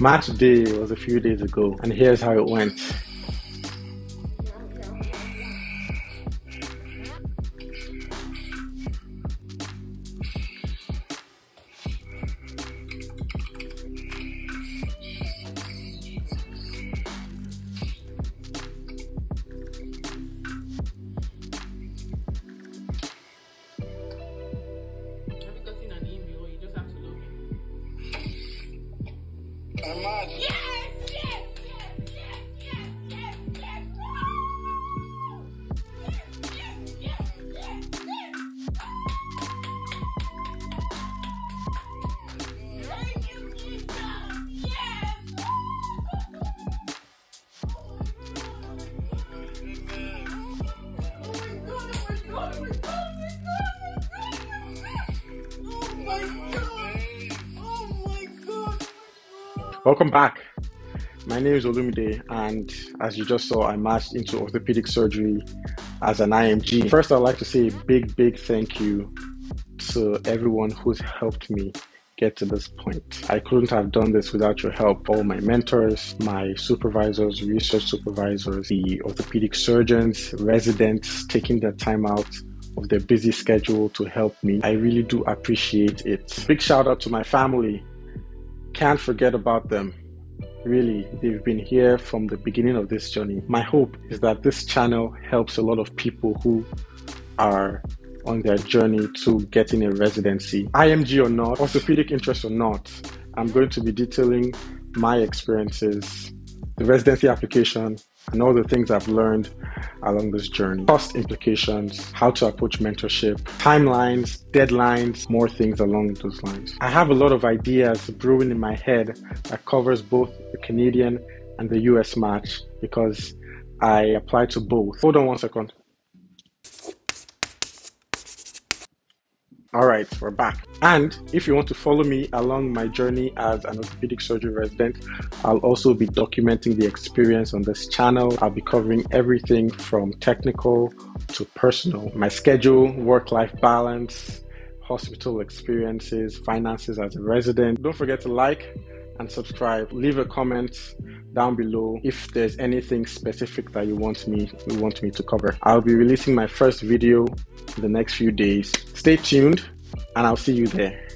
Match day was a few days ago, and here's how it went. I'm not. Yeah! Welcome back. My name is Olumide, and as you just saw, I marched into orthopedic surgery as an IMG. First, I'd like to say a big, big thank you to everyone who's helped me get to this point. I couldn't have done this without your help. All my mentors, my supervisors, research supervisors, the orthopedic surgeons, residents taking their time out of their busy schedule to help me. I really do appreciate it. Big shout out to my family, can't forget about them. Really, they've been here from the beginning of this journey. My hope is that this channel helps a lot of people who are on their journey to getting a residency. IMG or not, orthopedic interest or not, I'm going to be detailing my experiences, the residency application, and all the things I've learned along this journey. Cost implications, how to approach mentorship, timelines, deadlines, more things along those lines. I have a lot of ideas brewing in my head that covers both the Canadian and the US match because I applied to both. Hold on one second. All right, we're back. And if you want to follow me along my journey as an orthopedic surgery resident, I'll also be documenting the experience on this channel. I'll be covering everything from technical to personal, my schedule, work life balance, hospital experiences, finances as a resident. Don't forget to like and subscribe. Leave a comment down below if there's anything specific that you want me you want me to cover. I'll be releasing my first video in the next few days. Stay tuned and I'll see you there.